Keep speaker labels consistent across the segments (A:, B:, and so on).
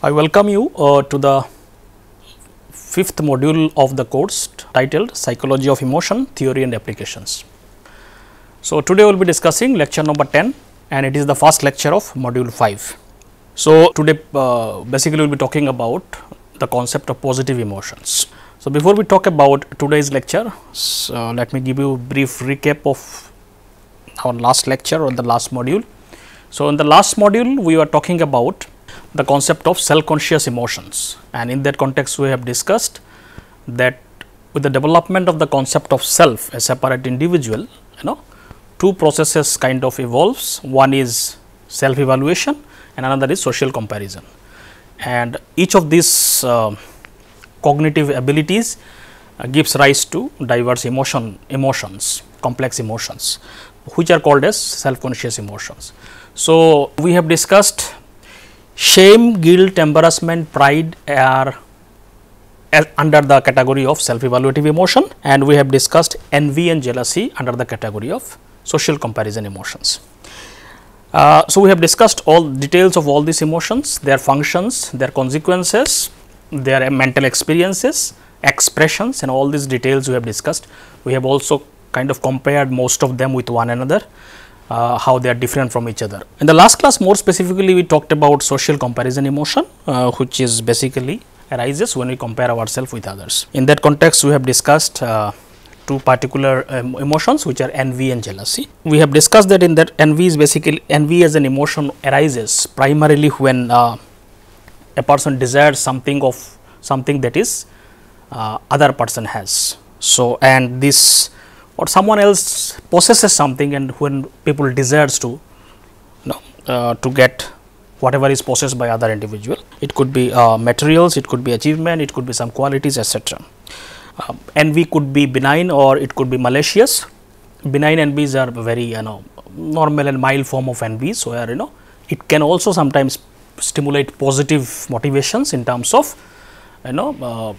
A: I welcome you uh, to the fifth module of the course titled Psychology of Emotion Theory and Applications. So, today we will be discussing lecture number 10 and it is the first lecture of module 5. So, today uh, basically we will be talking about the concept of positive emotions. So, before we talk about today's lecture, so let me give you a brief recap of our last lecture or the last module. So, in the last module we were talking about the concept of self conscious emotions. And in that context we have discussed that with the development of the concept of self a separate individual you know two processes kind of evolves. One is self evaluation and another is social comparison. And each of these uh, cognitive abilities uh, gives rise to diverse emotion emotions complex emotions which are called as self conscious emotions. So we have discussed shame guilt embarrassment pride are under the category of self evaluative emotion and we have discussed envy and jealousy under the category of social comparison emotions. Uh, so, we have discussed all details of all these emotions, their functions, their consequences, their mental experiences, expressions and all these details we have discussed. We have also kind of compared most of them with one another, uh, how they are different from each other. In the last class more specifically we talked about social comparison emotion, uh, which is basically arises when we compare ourselves with others. In that context we have discussed uh, two particular um, emotions which are envy and jealousy. We have discussed that in that envy is basically envy as an emotion arises primarily when uh, a person desires something of something that is uh, other person has. So, and this or someone else possesses something and when people desires to you know, uh, to get whatever is possessed by other individual. It could be uh, materials, it could be achievement, it could be some qualities etc. Uh, envy could be benign or it could be malicious. Benign envies are very you know normal and mild form of envies where you know it can also sometimes stimulate positive motivations in terms of you know uh,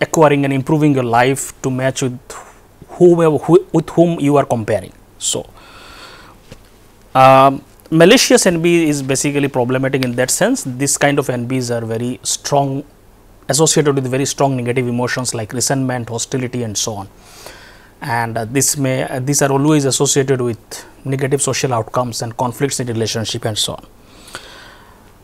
A: acquiring and improving your life to match with whoever who, with whom you are comparing. So, um, malicious envy is basically problematic in that sense. This kind of envies are very strong associated with very strong negative emotions like resentment, hostility and so on. And uh, this may uh, these are always associated with negative social outcomes and conflicts in relationship and so on.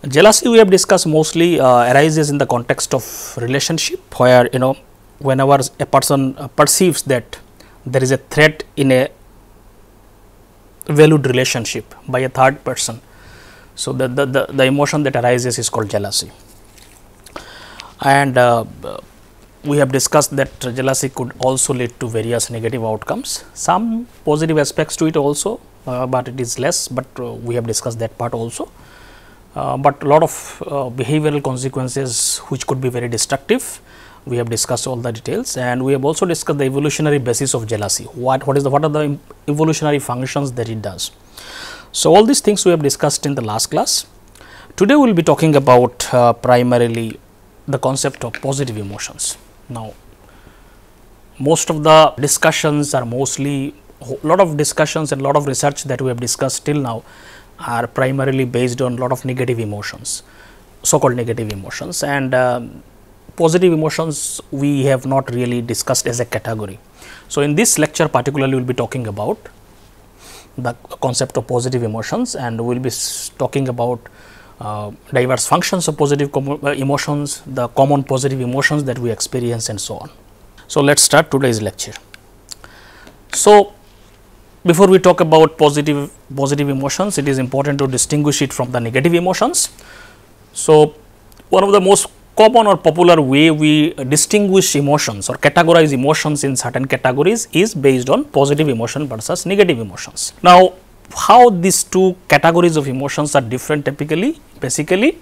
A: Jealousy we have discussed mostly uh, arises in the context of relationship where you know whenever a person perceives that there is a threat in a valued relationship by a third person. So, the, the, the, the emotion that arises is called jealousy and uh, we have discussed that jealousy could also lead to various negative outcomes. Some positive aspects to it also, uh, but it is less, but uh, we have discussed that part also. Uh, but a lot of uh, behavioral consequences which could be very destructive. We have discussed all the details and we have also discussed the evolutionary basis of jealousy. What, what is the what are the evolutionary functions that it does. So, all these things we have discussed in the last class. Today, we will be talking about uh, primarily the concept of positive emotions. Now, most of the discussions are mostly lot of discussions and lot of research that we have discussed till now are primarily based on lot of negative emotions, so called negative emotions and um, positive emotions we have not really discussed as a category. So, in this lecture particularly we will be talking about the concept of positive emotions and we will be talking about uh, diverse functions of positive uh, emotions, the common positive emotions that we experience and so on. So, let us start today's lecture. So, before we talk about positive positive emotions, it is important to distinguish it from the negative emotions. So, one of the most common or popular way we distinguish emotions or categorize emotions in certain categories is based on positive emotion versus negative emotions. Now, how these two categories of emotions are different typically basically.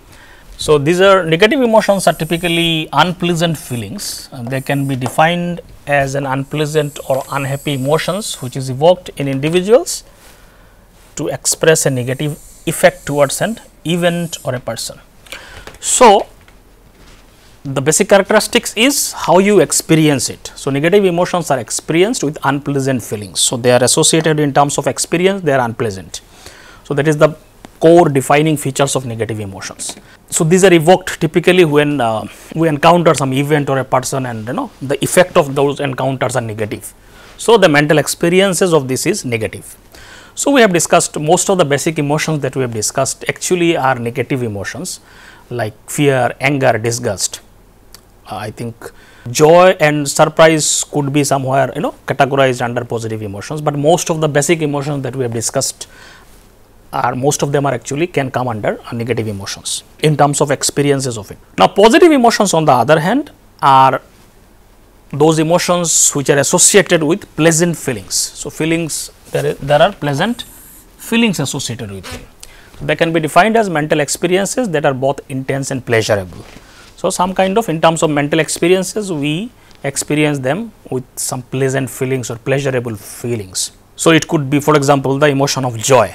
A: So, these are negative emotions are typically unpleasant feelings and they can be defined as an unpleasant or unhappy emotions which is evoked in individuals to express a negative effect towards an event or a person. So, the basic characteristics is how you experience it. So, negative emotions are experienced with unpleasant feelings. So, they are associated in terms of experience they are unpleasant. So, that is the core defining features of negative emotions. So, these are evoked typically when uh, we encounter some event or a person and you know the effect of those encounters are negative. So, the mental experiences of this is negative. So, we have discussed most of the basic emotions that we have discussed actually are negative emotions like fear, anger, disgust. I think joy and surprise could be somewhere you know categorized under positive emotions, but most of the basic emotions that we have discussed are most of them are actually can come under negative emotions in terms of experiences of it. Now, positive emotions on the other hand are those emotions which are associated with pleasant feelings. So, feelings there, there are pleasant feelings associated with them. They can be defined as mental experiences that are both intense and pleasurable. So, some kind of in terms of mental experiences we experience them with some pleasant feelings or pleasurable feelings. So, it could be for example, the emotion of joy.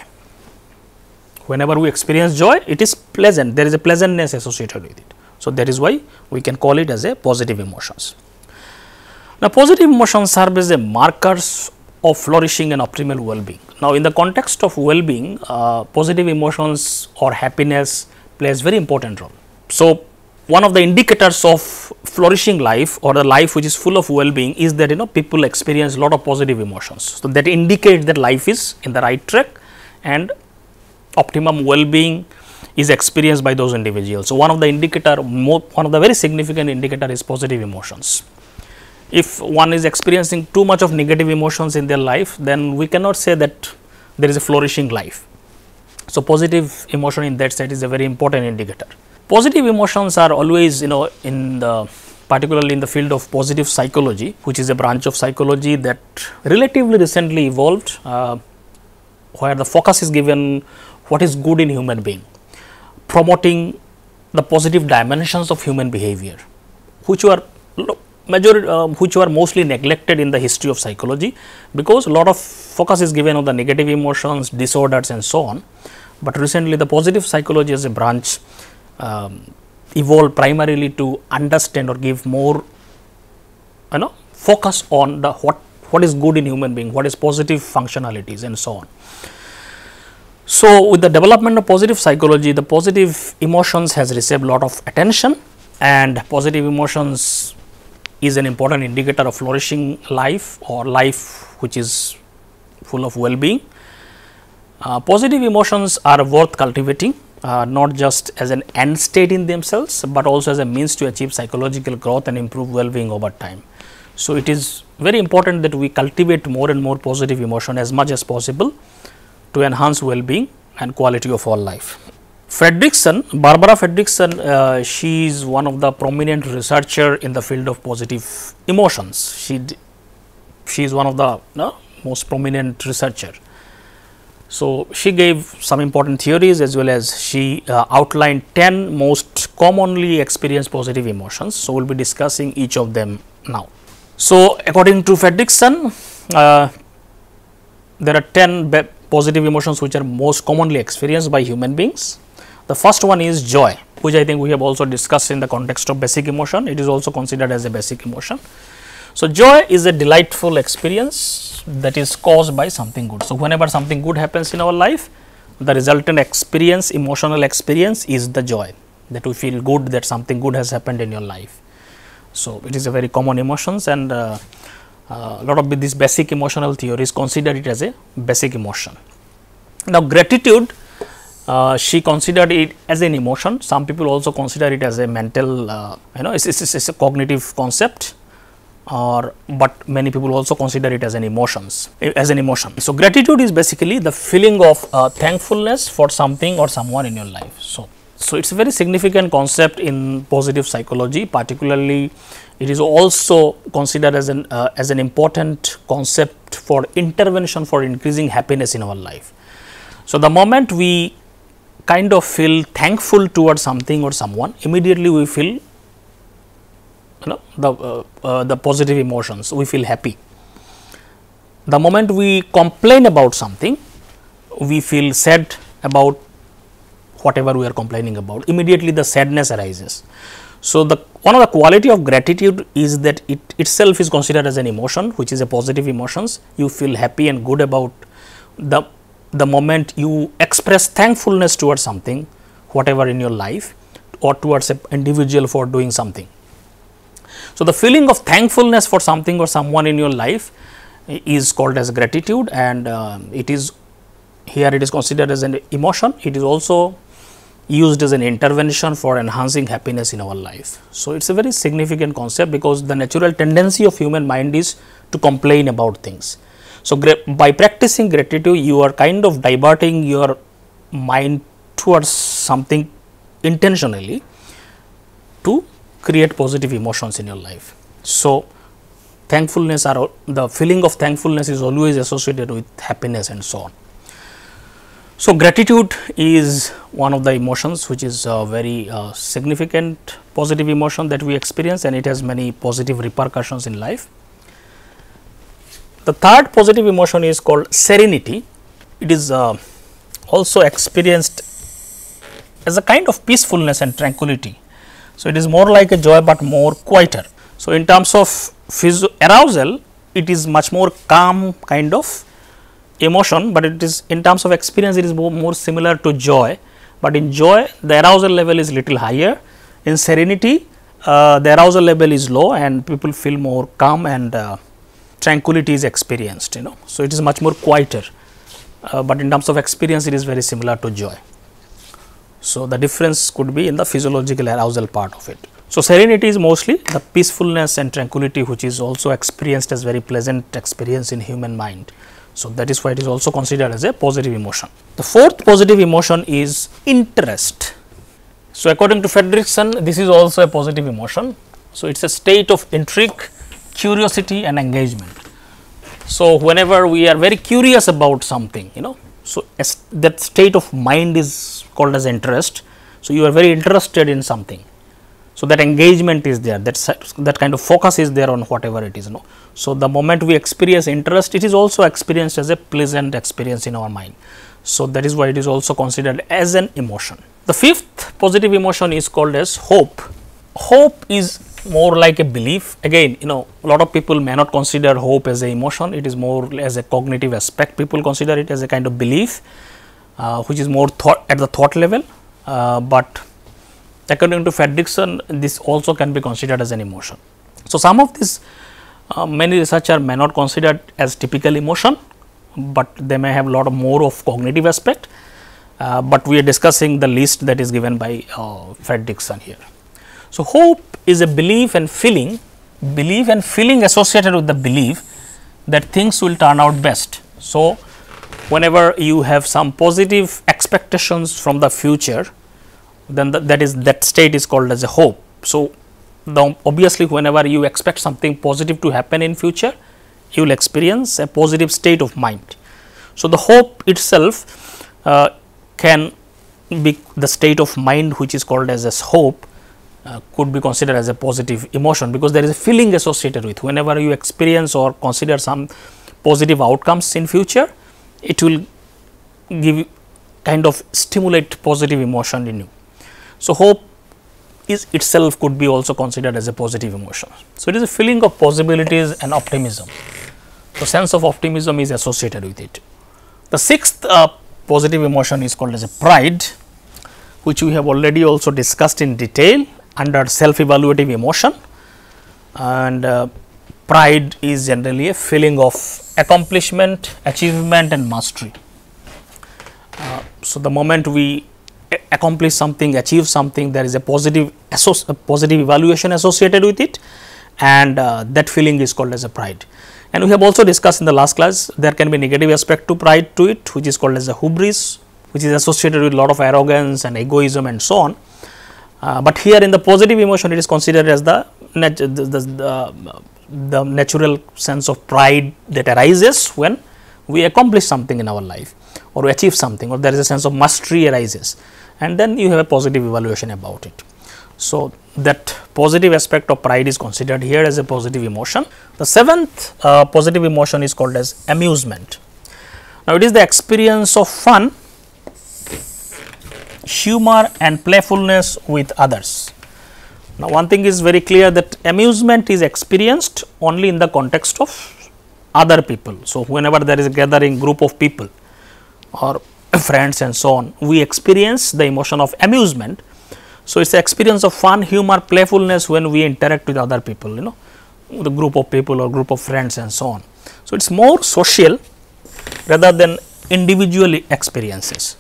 A: Whenever we experience joy, it is pleasant, there is a pleasantness associated with it. So, that is why we can call it as a positive emotions. Now, positive emotions serve as a markers of flourishing and optimal well-being. Now, in the context of well-being, uh, positive emotions or happiness plays very important role. So, one of the indicators of flourishing life or a life which is full of well-being is that you know people experience a lot of positive emotions. So, that indicates that life is in the right track and optimum well-being is experienced by those individuals. So, one of the indicator, one of the very significant indicator is positive emotions if one is experiencing too much of negative emotions in their life, then we cannot say that there is a flourishing life. So, positive emotion in that state is a very important indicator. Positive emotions are always you know in the particularly in the field of positive psychology, which is a branch of psychology that relatively recently evolved, uh, where the focus is given what is good in human being, promoting the positive dimensions of human behavior, which were majority uh, which were mostly neglected in the history of psychology because a lot of focus is given on the negative emotions, disorders and so on. But recently the positive psychology as a branch um, evolved primarily to understand or give more you know focus on the what what is good in human being, what is positive functionalities and so on. So, with the development of positive psychology, the positive emotions has received a lot of attention and positive emotions is an important indicator of flourishing life or life which is full of well-being. Uh, positive emotions are worth cultivating uh, not just as an end state in themselves, but also as a means to achieve psychological growth and improve well-being over time. So, it is very important that we cultivate more and more positive emotion as much as possible to enhance well-being and quality of our life. Fredrickson, Barbara Fredrickson, uh, she is one of the prominent researcher in the field of positive emotions. She she is one of the uh, most prominent researcher. So, she gave some important theories as well as she uh, outlined 10 most commonly experienced positive emotions. So, we will be discussing each of them now. So, according to Fredrickson, uh, there are 10 positive emotions which are most commonly experienced by human beings the first one is joy, which I think we have also discussed in the context of basic emotion. It is also considered as a basic emotion. So, joy is a delightful experience that is caused by something good. So, whenever something good happens in our life, the resultant experience, emotional experience is the joy that we feel good that something good has happened in your life. So, it is a very common emotions and uh, uh, a lot of these basic emotional theories consider it as a basic emotion. Now, gratitude uh, she considered it as an emotion. Some people also consider it as a mental, uh, you know, it's, it's, a cognitive concept or but many people also consider it as an emotions as an emotion. So, gratitude is basically the feeling of uh, thankfulness for something or someone in your life. So, so it is a very significant concept in positive psychology particularly it is also considered as an uh, as an important concept for intervention for increasing happiness in our life. So, the moment we kind of feel thankful towards something or someone, immediately we feel you know the uh, uh, the positive emotions, we feel happy. The moment we complain about something, we feel sad about whatever we are complaining about, immediately the sadness arises. So, the one of the quality of gratitude is that it itself is considered as an emotion which is a positive emotions. You feel happy and good about the the moment you express thankfulness towards something whatever in your life or towards an individual for doing something. So, the feeling of thankfulness for something or someone in your life is called as gratitude and uh, it is here it is considered as an emotion. It is also used as an intervention for enhancing happiness in our life. So, it is a very significant concept because the natural tendency of human mind is to complain about things. So, by practicing gratitude you are kind of diverting your mind towards something intentionally to create positive emotions in your life. So, thankfulness are the feeling of thankfulness is always associated with happiness and so on. So, gratitude is one of the emotions which is a very uh, significant positive emotion that we experience and it has many positive repercussions in life. The third positive emotion is called serenity. It is uh, also experienced as a kind of peacefulness and tranquility. So, it is more like a joy, but more quieter. So, in terms of arousal, it is much more calm kind of emotion, but it is in terms of experience it is more, more similar to joy, but in joy the arousal level is little higher. In serenity uh, the arousal level is low and people feel more calm and uh, tranquility is experienced you know. So, it is much more quieter, uh, but in terms of experience it is very similar to joy. So, the difference could be in the physiological arousal part of it. So, serenity is mostly the peacefulness and tranquility which is also experienced as very pleasant experience in human mind. So, that is why it is also considered as a positive emotion. The fourth positive emotion is interest. So, according to Fredrickson this is also a positive emotion. So, it is a state of intrigue, curiosity and engagement. So, whenever we are very curious about something you know, so that state of mind is called as interest. So, you are very interested in something. So, that engagement is there that that kind of focus is there on whatever it is. No? So, the moment we experience interest it is also experienced as a pleasant experience in our mind. So, that is why it is also considered as an emotion. The fifth positive emotion is called as hope. Hope is more like a belief. Again you know a lot of people may not consider hope as a emotion. It is more as a cognitive aspect. People consider it as a kind of belief uh, which is more thought at the thought level. Uh, but according to Fredrickson this also can be considered as an emotion. So, some of these uh, many researchers may not consider it as typical emotion, but they may have a lot of more of cognitive aspect, uh, but we are discussing the list that is given by uh, Fredrickson here. So, hope is a belief and feeling, belief and feeling associated with the belief that things will turn out best. So, whenever you have some positive expectations from the future, then the, that is that state is called as a hope. So, the obviously whenever you expect something positive to happen in future, you will experience a positive state of mind. So, the hope itself uh, can be the state of mind which is called as, as hope uh, could be considered as a positive emotion because there is a feeling associated with whenever you experience or consider some positive outcomes in future it will give kind of stimulate positive emotion in you. So, hope is itself could be also considered as a positive emotion. So, it is a feeling of possibilities and optimism. The sense of optimism is associated with it. The sixth uh, positive emotion is called as a pride, which we have already also discussed in detail under self evaluative emotion and uh, pride is generally a feeling of accomplishment, achievement and mastery. Uh, so, the moment we accomplish something, achieve something, there is a positive a positive evaluation associated with it and uh, that feeling is called as a pride. And we have also discussed in the last class there can be negative aspect to pride to it which is called as a hubris which is associated with lot of arrogance and egoism and so on. Uh, but here in the positive emotion it is considered as the, nat the, the, the, natural sense of pride that arises when we accomplish something in our life or we achieve something or there is a sense of mastery arises and then you have a positive evaluation about it. So, that positive aspect of pride is considered here as a positive emotion. The seventh uh, positive emotion is called as amusement. Now, it is the experience of fun humor and playfulness with others. Now, one thing is very clear that amusement is experienced only in the context of other people. So, whenever there is a gathering group of people, or friends and so on, we experience the emotion of amusement. So, it is the experience of fun, humor, playfulness when we interact with other people, you know, the group of people or group of friends and so on. So, it is more social rather than individual experiences.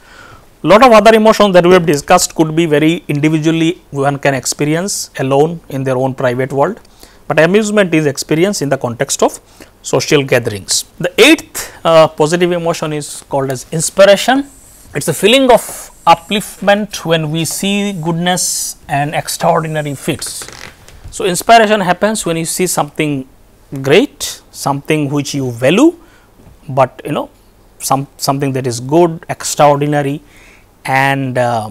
A: Lot of other emotions that we have discussed could be very individually one can experience alone in their own private world, but amusement is experienced in the context of social gatherings. The eighth uh, positive emotion is called as inspiration. It is a feeling of upliftment when we see goodness and extraordinary feats. So, inspiration happens when you see something great, something which you value, but you know some something that is good, extraordinary and uh,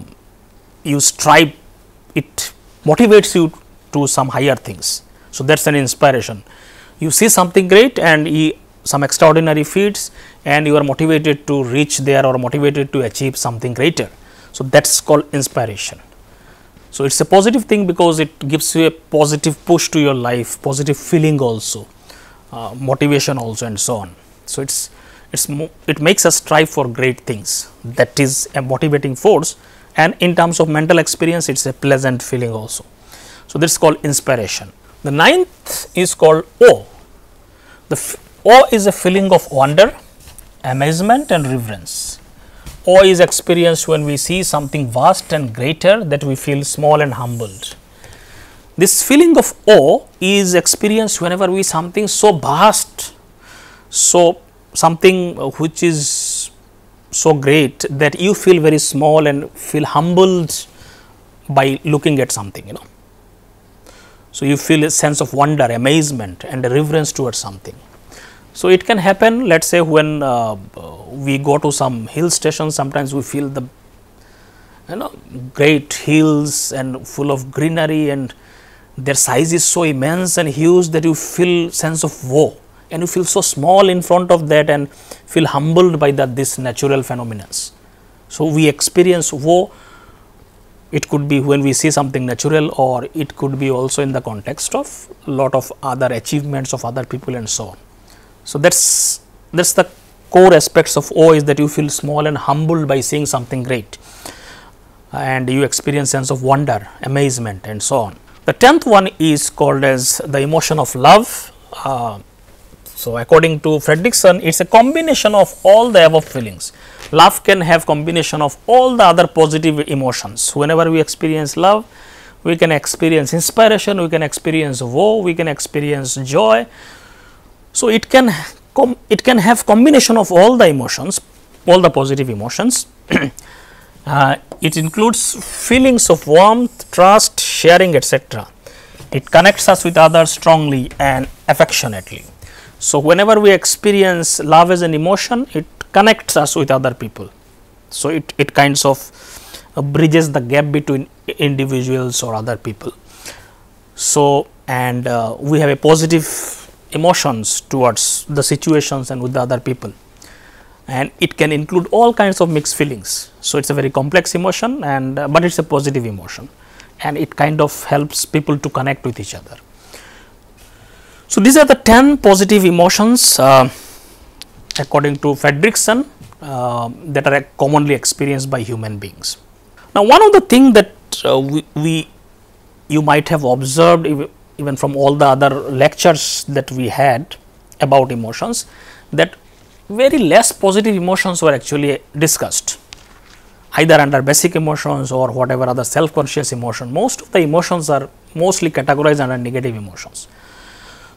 A: you strive it motivates you to some higher things. So, that is an inspiration. You see something great and some extraordinary feats and you are motivated to reach there or motivated to achieve something greater. So, that is called inspiration. So, it is a positive thing because it gives you a positive push to your life, positive feeling also, uh, motivation also and so on. So, it's it makes us strive for great things that is a motivating force and in terms of mental experience it is a pleasant feeling also. So, this is called inspiration. The ninth is called awe. The awe is a feeling of wonder, amazement and reverence. Awe is experienced when we see something vast and greater that we feel small and humbled. This feeling of awe is experienced whenever we see something so vast, so something which is so great that you feel very small and feel humbled by looking at something you know. So, you feel a sense of wonder, amazement and a reverence towards something. So, it can happen let us say when uh, we go to some hill station sometimes we feel the you know great hills and full of greenery and their size is so immense and huge that you feel sense of awe and you feel so small in front of that and feel humbled by that this natural phenomena. So, we experience awe it could be when we see something natural or it could be also in the context of lot of other achievements of other people and so on. So, that is that is the core aspects of awe is that you feel small and humbled by seeing something great and you experience sense of wonder, amazement and so on. The tenth one is called as the emotion of love. Uh, so, according to Fredrickson, it is a combination of all the above feelings. Love can have combination of all the other positive emotions. Whenever we experience love, we can experience inspiration, we can experience awe, we can experience joy. So, it can it can have combination of all the emotions, all the positive emotions. uh, it includes feelings of warmth, trust, sharing, etc. It connects us with others strongly and affectionately. So, whenever we experience love as an emotion, it connects us with other people. So, it, it kinds of uh, bridges the gap between individuals or other people. So, and uh, we have a positive emotions towards the situations and with the other people and it can include all kinds of mixed feelings. So, it is a very complex emotion and uh, but it is a positive emotion and it kind of helps people to connect with each other. So, these are the 10 positive emotions uh, according to Fredrickson uh, that are commonly experienced by human beings. Now, one of the things that uh, we, we, you might have observed even from all the other lectures that we had about emotions that very less positive emotions were actually discussed either under basic emotions or whatever other self conscious emotion most of the emotions are mostly categorized under negative emotions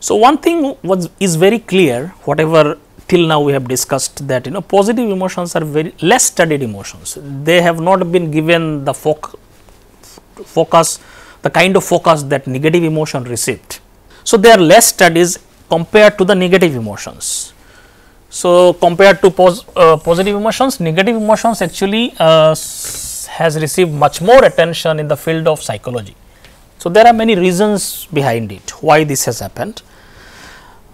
A: so, one thing was is very clear whatever till now we have discussed that you know positive emotions are very less studied emotions. They have not been given the foc focus the kind of focus that negative emotion received. So, they are less studies compared to the negative emotions. So, compared to pos uh, positive emotions, negative emotions actually uh, has received much more attention in the field of psychology. So, there are many reasons behind it why this has happened.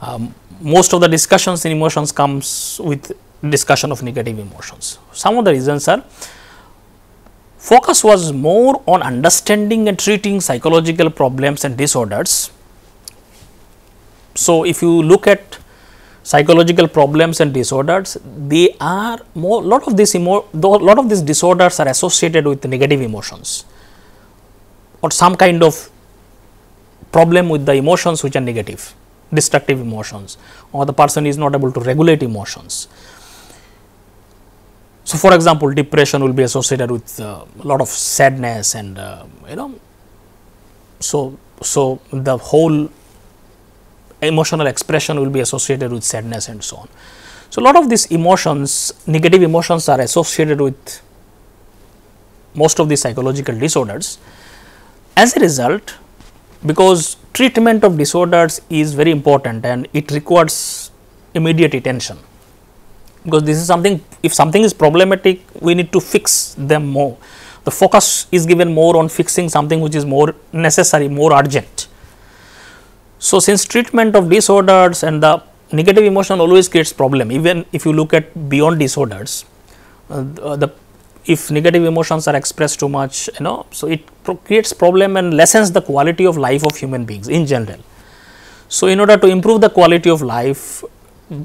A: Um, most of the discussions in emotions comes with discussion of negative emotions. Some of the reasons are focus was more on understanding and treating psychological problems and disorders. So, if you look at psychological problems and disorders, they are more lot of this emo, lot of these disorders are associated with negative emotions or some kind of problem with the emotions which are negative, destructive emotions or the person is not able to regulate emotions. So, for example, depression will be associated with uh, a lot of sadness and uh, you know, so so the whole emotional expression will be associated with sadness and so on. So, a lot of these emotions, negative emotions are associated with most of the psychological disorders. As a result, because treatment of disorders is very important and it requires immediate attention, because this is something if something is problematic we need to fix them more. The focus is given more on fixing something which is more necessary, more urgent. So, since treatment of disorders and the negative emotion always creates problem even if you look at beyond disorders, uh, the if negative emotions are expressed too much you know so it pro creates problem and lessens the quality of life of human beings in general. So, in order to improve the quality of life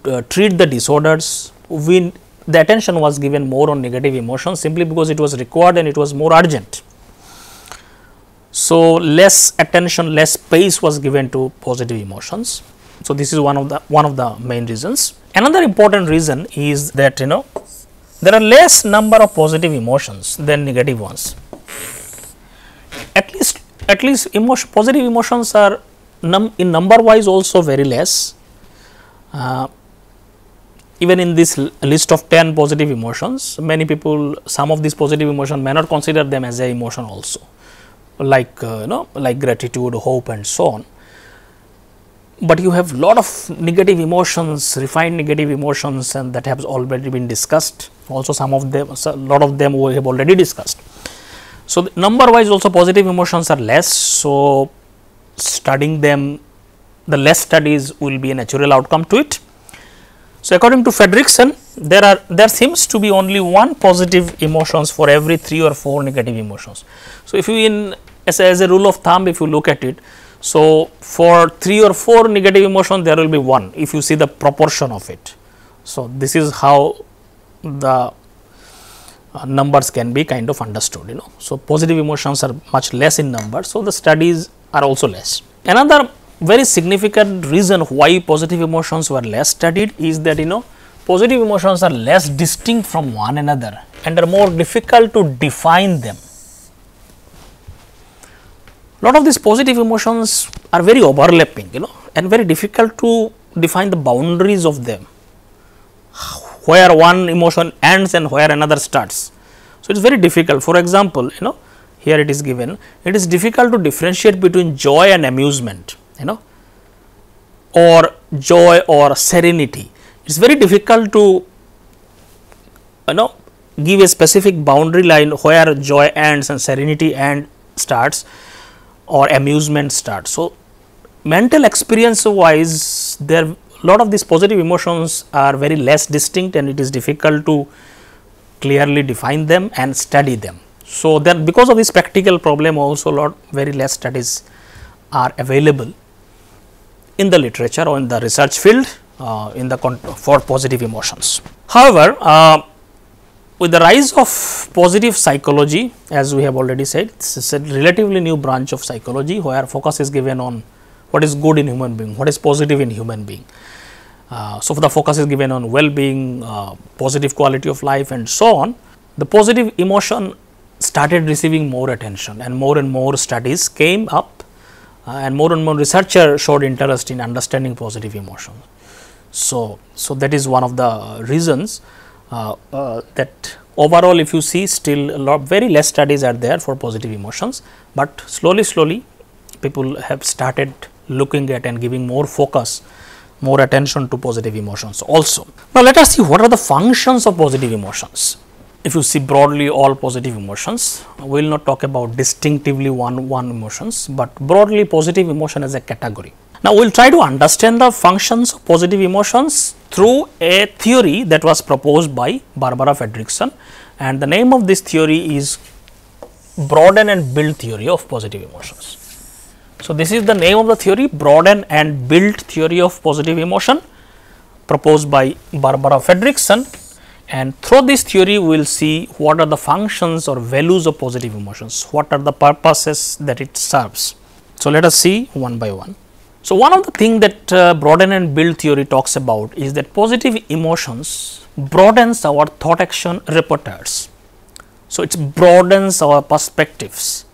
A: uh, treat the disorders we the attention was given more on negative emotions simply because it was required and it was more urgent. So, less attention less space was given to positive emotions. So, this is one of the one of the main reasons. Another important reason is that you know there are less number of positive emotions than negative ones. At least at least emotion positive emotions are num in number wise also very less. Uh, even in this list of 10 positive emotions, many people some of these positive emotions may not consider them as a emotion also like uh, you know like gratitude, hope and so on. But you have lot of negative emotions, refined negative emotions and that has already been discussed also some of them lot of them we have already discussed. So, number wise also positive emotions are less. So, studying them the less studies will be a natural outcome to it. So, according to Fredrickson there are there seems to be only one positive emotions for every 3 or 4 negative emotions. So, if you in as a, as a rule of thumb if you look at it. So, for 3 or 4 negative emotions there will be one if you see the proportion of it. So, this is how the uh, numbers can be kind of understood you know. So, positive emotions are much less in number. So, the studies are also less. Another very significant reason why positive emotions were less studied is that you know positive emotions are less distinct from one another and are more difficult to define them. Lot of these positive emotions are very overlapping you know and very difficult to define the boundaries of them where one emotion ends and where another starts. So, it is very difficult for example, you know here it is given it is difficult to differentiate between joy and amusement you know or joy or serenity. It is very difficult to you know give a specific boundary line where joy ends and serenity and starts or amusement starts. So, mental experience wise there lot of these positive emotions are very less distinct and it is difficult to clearly define them and study them. So, then because of this practical problem also lot very less studies are available in the literature or in the research field uh, in the for positive emotions. However, uh, with the rise of positive psychology as we have already said this is a relatively new branch of psychology where focus is given on what is good in human being, what is positive in human being. Uh, so, the focus is given on well-being, uh, positive quality of life and so on. The positive emotion started receiving more attention and more and more studies came up uh, and more and more researcher showed interest in understanding positive emotion. So, so that is one of the reasons Uh, uh, that overall if you see still a lot very less studies are there for positive emotions, but slowly slowly people have started looking at and giving more focus more attention to positive emotions also. Now, let us see what are the functions of positive emotions. If you see broadly all positive emotions, we will not talk about distinctively one, one emotions, but broadly positive emotion as a category. Now, we will try to understand the functions of positive emotions through a theory that was proposed by Barbara Fredrickson and the name of this theory is broaden and build theory of positive emotions. So, this is the name of the theory broaden and build theory of positive emotion proposed by Barbara Fredrickson and through this theory we will see what are the functions or values of positive emotions, what are the purposes that it serves. So, let us see one by one. So, one of the thing that uh, broaden and build theory talks about is that positive emotions broadens our thought action repertoires. So, it broadens our perspectives.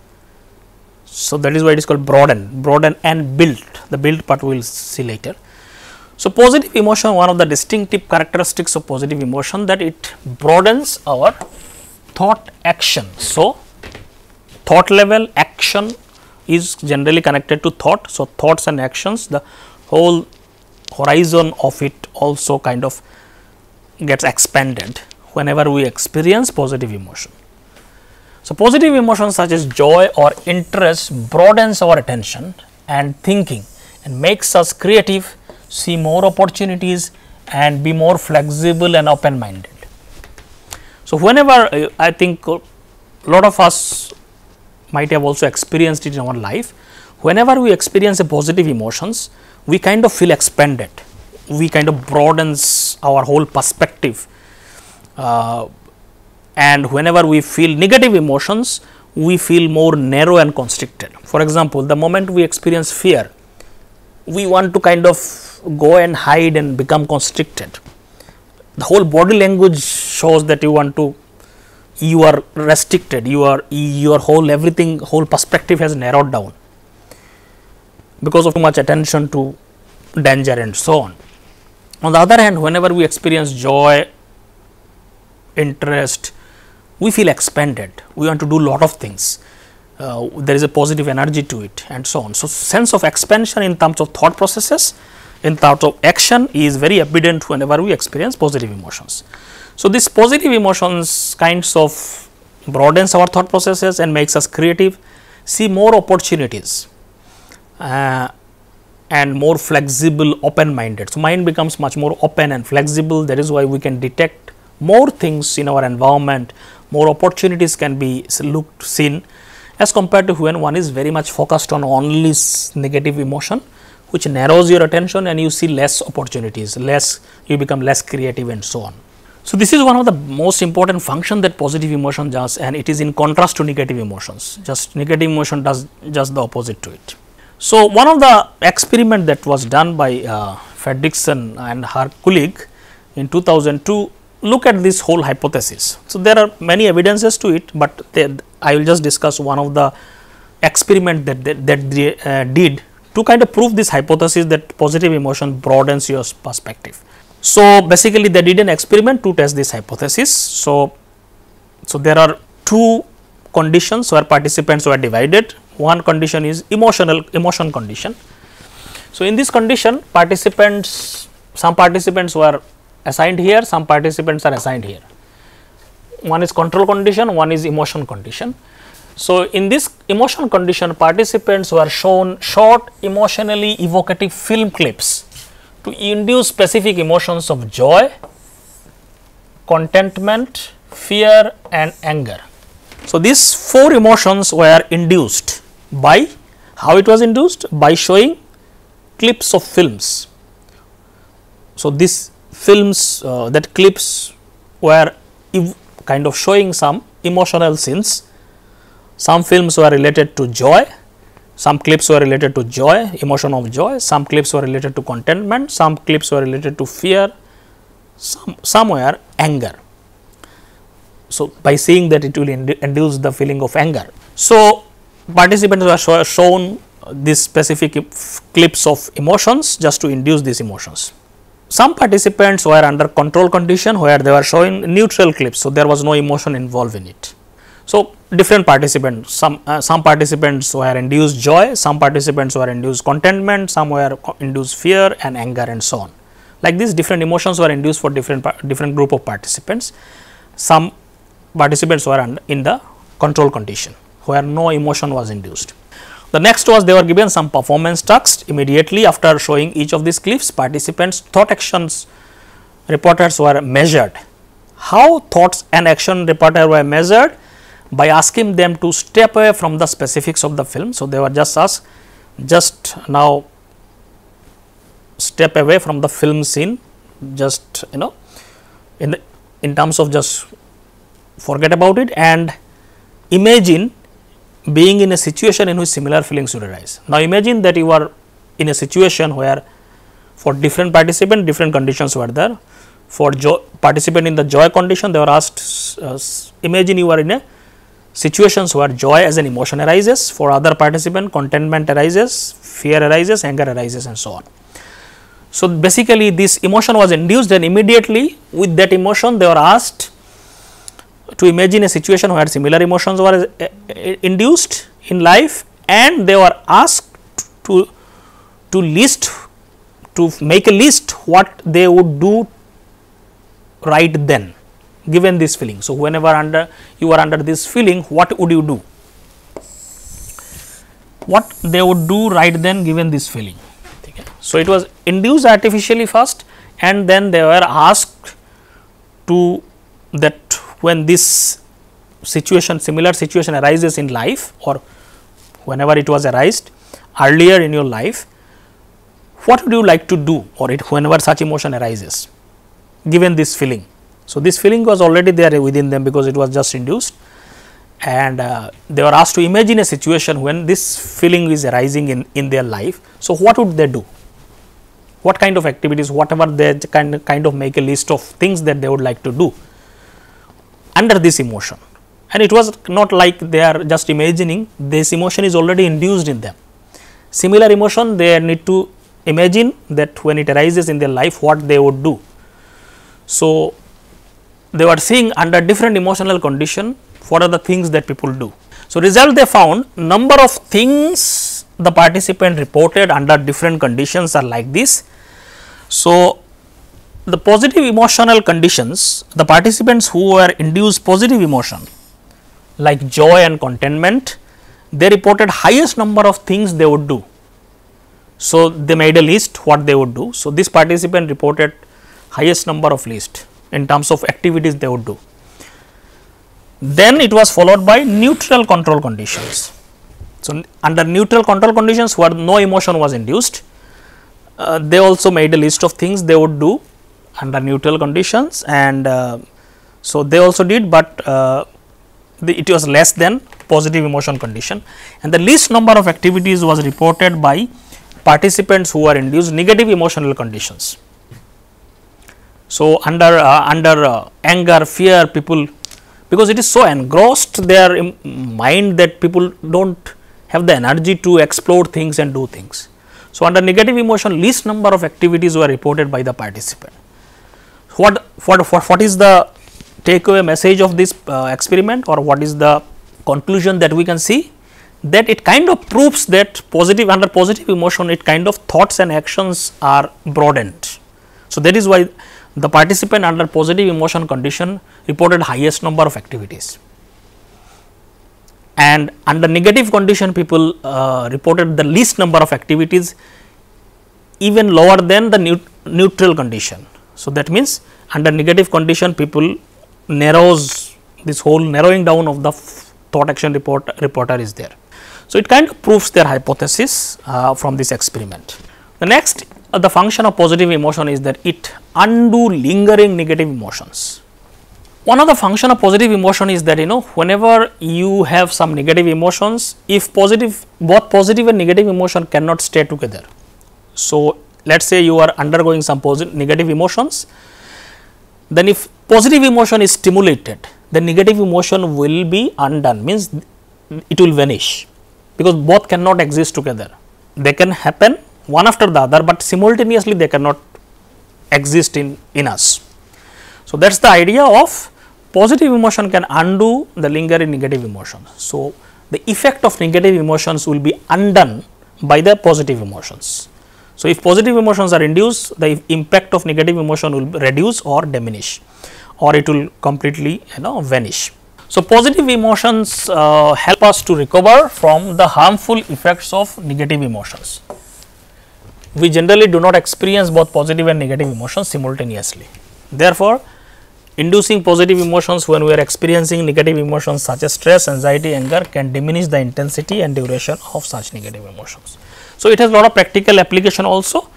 A: So, that is why it is called broaden, broaden and build, the build part we will see later. So, positive emotion one of the distinctive characteristics of positive emotion that it broadens our thought action. So, thought level action is generally connected to thought. So, thoughts and actions the whole horizon of it also kind of gets expanded whenever we experience positive emotion. So, positive emotions such as joy or interest broadens our attention and thinking and makes us creative see more opportunities and be more flexible and open minded. So, whenever uh, I think a lot of us might have also experienced it in our life, whenever we experience a positive emotions, we kind of feel expanded, we kind of broadens our whole perspective uh, and whenever we feel negative emotions, we feel more narrow and constricted. For example, the moment we experience fear, we want to kind of go and hide and become constricted. The whole body language shows that you want to you are restricted you are your whole everything whole perspective has narrowed down because of too much attention to danger and so on. On the other hand whenever we experience joy, interest, we feel expanded, we want to do lot of things, uh, there is a positive energy to it and so on. So, sense of expansion in terms of thought processes in terms of action is very evident whenever we experience positive emotions. So, this positive emotions kinds of broadens our thought processes and makes us creative, see more opportunities uh, and more flexible open minded. So, mind becomes much more open and flexible that is why we can detect more things in our environment, more opportunities can be looked seen as compared to when one is very much focused on only negative emotion which narrows your attention and you see less opportunities, less you become less creative and so on. So, this is one of the most important function that positive emotion does and it is in contrast to negative emotions, just negative emotion does just the opposite to it. So, one of the experiment that was done by uh, Fredrickson and her colleague in 2002 look at this whole hypothesis. So, there are many evidences to it, but they, I will just discuss one of the experiment that, that, that they uh, did to kind of prove this hypothesis that positive emotion broadens your perspective. So, basically they did an experiment to test this hypothesis. So, so there are two conditions where participants were divided. One condition is emotional emotion condition. So, in this condition participants some participants were assigned here, some participants are assigned here. One is control condition, one is emotion condition. So, in this emotion condition participants were shown short emotionally evocative film clips to induce specific emotions of joy, contentment, fear and anger. So, these four emotions were induced by how it was induced by showing clips of films. So, these films uh, that clips were kind of showing some emotional scenes some films were related to joy, some clips were related to joy, emotion of joy, some clips were related to contentment, some clips were related to fear, some somewhere anger. So, by seeing that it will induce the feeling of anger. So, participants were shown these specific clips of emotions just to induce these emotions. Some participants were under control condition where they were showing neutral clips. So, there was no emotion involved in it. So, different participants, some, uh, some participants were induced joy, some participants were induced contentment, some were induced fear and anger and so on. Like this different emotions were induced for different, different group of participants. Some participants were in the control condition where no emotion was induced. The next was they were given some performance tasks immediately after showing each of these clips participants thought actions repertoires were measured. How thoughts and action repertoire were measured? By asking them to step away from the specifics of the film. So, they were just asked just now step away from the film scene just you know in the in terms of just forget about it and imagine being in a situation in which similar feelings would arise. Now, imagine that you are in a situation where for different participant different conditions were there. For participant in the joy condition they were asked uh, imagine you are in a situations where joy as an emotion arises for other participant contentment arises, fear arises, anger arises and so on. So, basically this emotion was induced and immediately with that emotion they were asked to imagine a situation where similar emotions were uh, uh, induced in life and they were asked to to list to make a list what they would do right then given this feeling. So, whenever under you are under this feeling what would you do? What they would do right then given this feeling. So, it was induced artificially first and then they were asked to that when this situation similar situation arises in life or whenever it was arised earlier in your life what would you like to do or it whenever such emotion arises given this feeling. So, this feeling was already there within them because it was just induced and uh, they were asked to imagine a situation when this feeling is arising in, in their life. So, what would they do? What kind of activities, whatever they kind, kind of make a list of things that they would like to do under this emotion and it was not like they are just imagining this emotion is already induced in them. Similar emotion they need to imagine that when it arises in their life what they would do. So, they were seeing under different emotional condition what are the things that people do. So, result they found number of things the participant reported under different conditions are like this. So, the positive emotional conditions, the participants who were induced positive emotion like joy and contentment, they reported highest number of things they would do. So, they made a list what they would do. So, this participant reported highest number of list in terms of activities they would do. Then it was followed by neutral control conditions. So, under neutral control conditions where no emotion was induced, uh, they also made a list of things they would do under neutral conditions and uh, so they also did, but uh, the, it was less than positive emotion condition and the least number of activities was reported by participants who were induced negative emotional conditions. So, under uh, under uh, anger, fear people because it is so engrossed their mind that people do not have the energy to explore things and do things. So, under negative emotion least number of activities were reported by the participant what, what, what, what is the takeaway message of this uh, experiment or what is the conclusion that we can see that it kind of proves that positive under positive emotion it kind of thoughts and actions are broadened. So, that is why the participant under positive emotion condition reported highest number of activities and under negative condition people uh, reported the least number of activities even lower than the neut neutral condition. So, that means under negative condition people narrows this whole narrowing down of the thought action report repertoire is there. So, it kind of proves their hypothesis uh, from this experiment. The next uh, the function of positive emotion is that it undo lingering negative emotions. One of the function of positive emotion is that you know whenever you have some negative emotions if positive both positive and negative emotion cannot stay together. So, let us say you are undergoing some positive negative emotions, then if positive emotion is stimulated, the negative emotion will be undone means it will vanish because both cannot exist together. They can happen one after the other, but simultaneously they cannot exist in, in us. So, that is the idea of positive emotion can undo the lingering negative emotions. So, the effect of negative emotions will be undone by the positive emotions. So, if positive emotions are induced, the impact of negative emotion will reduce or diminish or it will completely you know vanish. So, positive emotions uh, help us to recover from the harmful effects of negative emotions. We generally do not experience both positive and negative emotions simultaneously. Therefore, inducing positive emotions when we are experiencing negative emotions such as stress, anxiety, anger can diminish the intensity and duration of such negative emotions. So, it has lot of practical application also,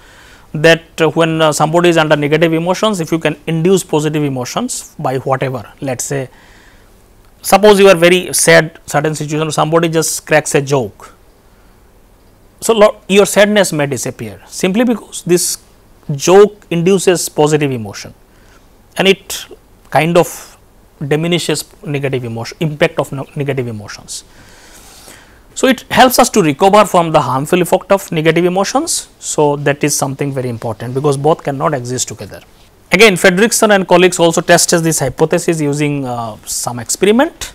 A: that uh, when uh, somebody is under negative emotions if you can induce positive emotions by whatever let us say suppose you are very sad certain situation somebody just cracks a joke. So, your sadness may disappear simply because this joke induces positive emotion and it kind of diminishes negative emotion impact of no negative emotions. So, it helps us to recover from the harmful effect of negative emotions. So, that is something very important because both cannot exist together. Again Fredrickson and colleagues also tested this hypothesis using uh, some experiment.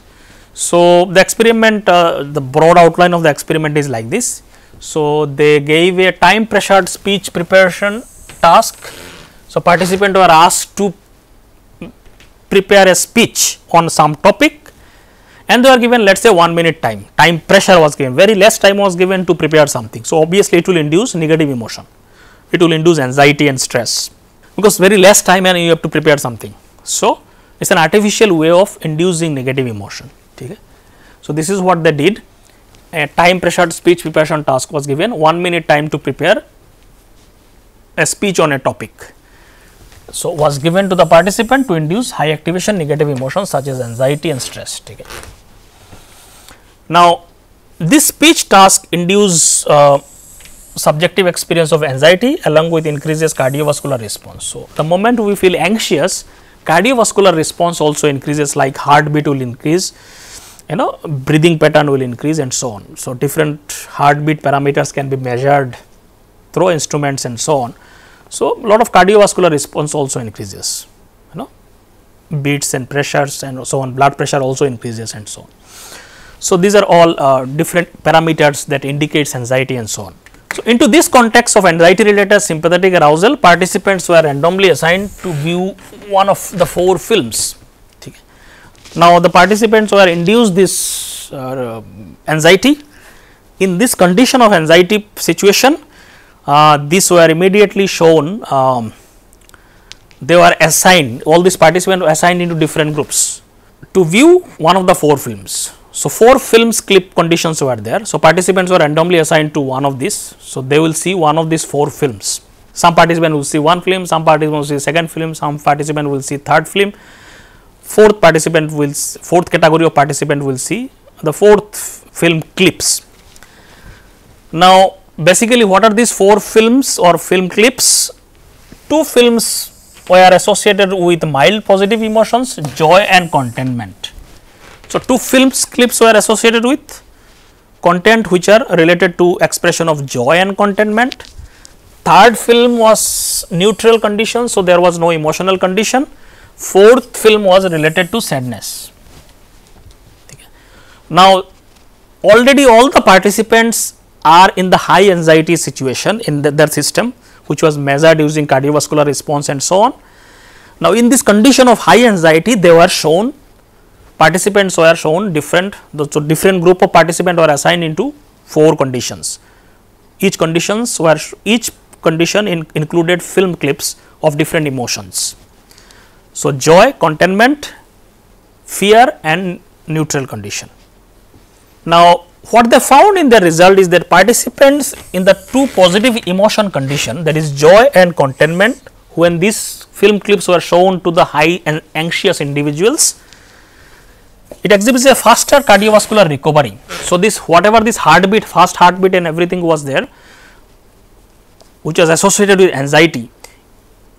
A: So, the experiment uh, the broad outline of the experiment is like this. So, they gave a time pressured speech preparation task. So, participants were asked to prepare a speech on some topic and they were given let us say 1 minute time, time pressure was given, very less time was given to prepare something. So, obviously, it will induce negative emotion, it will induce anxiety and stress because very less time and you have to prepare something. So, it is an artificial way of inducing negative emotion. Okay. So, this is what they did a time pressured speech preparation task was given 1 minute time to prepare a speech on a topic. So, was given to the participant to induce high activation negative emotions such as anxiety and stress. Okay. Now, this speech task induce uh, subjective experience of anxiety along with increases cardiovascular response. So, the moment we feel anxious cardiovascular response also increases like heartbeat will increase you know breathing pattern will increase and so on. So, different heartbeat parameters can be measured through instruments and so on. So, lot of cardiovascular response also increases you know beats and pressures and so on blood pressure also increases and so on. So, these are all uh, different parameters that indicates anxiety and so on. So, into this context of anxiety related sympathetic arousal participants were randomly assigned to view one of the four films. Now, the participants were induced this uh, anxiety in this condition of anxiety situation uh, these were immediately shown um, they were assigned all these participants were assigned into different groups to view one of the four films. So, four films clip conditions were there. So, participants were randomly assigned to one of these. So, they will see one of these four films. Some participant will see one film, some participant will see second film, some participant will see third film, fourth participant will fourth category of participant will see the fourth film clips. Now, basically what are these four films or film clips? Two films were associated with mild positive emotions, joy and contentment. So, two films clips were associated with content which are related to expression of joy and contentment. Third film was neutral condition, so there was no emotional condition. Fourth film was related to sadness. Now, already all the participants are in the high anxiety situation in the, their system which was measured using cardiovascular response and so on. Now, in this condition of high anxiety they were shown participants were shown different so different group of participants were assigned into four conditions. Each conditions were each condition in, included film clips of different emotions. So, joy, contentment, fear and neutral condition. Now, what they found in the result is that participants in the two positive emotion condition that is joy and contentment when these film clips were shown to the high and anxious individuals it exhibits a faster cardiovascular recovery. So, this whatever this heartbeat fast heartbeat and everything was there which was associated with anxiety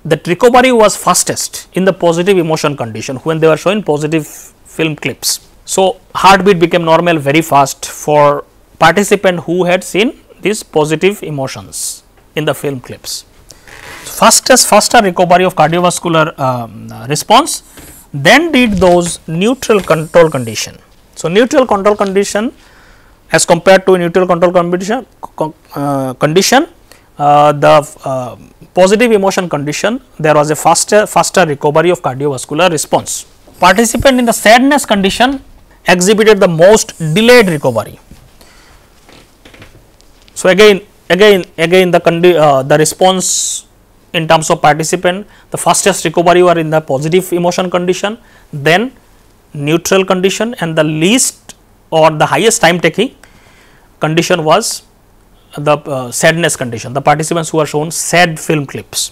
A: that recovery was fastest in the positive emotion condition when they were showing positive film clips. So, heartbeat became normal very fast for participant who had seen these positive emotions in the film clips. Fastest faster recovery of cardiovascular um, response then did those neutral control condition. So, neutral control condition as compared to neutral control condition, uh, condition the uh, positive emotion condition there was a faster faster recovery of cardiovascular response. Participant in the sadness condition exhibited the most delayed recovery. So, again again again the uh, the response in terms of participant the fastest recovery were in the positive emotion condition then neutral condition and the least or the highest time taking condition was the uh, sadness condition, the participants who are shown sad film clips.